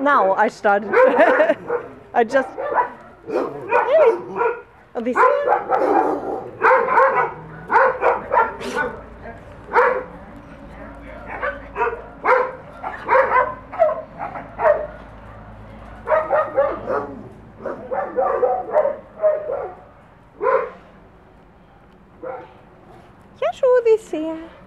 now I started. I just. This. Yeah, sure. This Odyssea.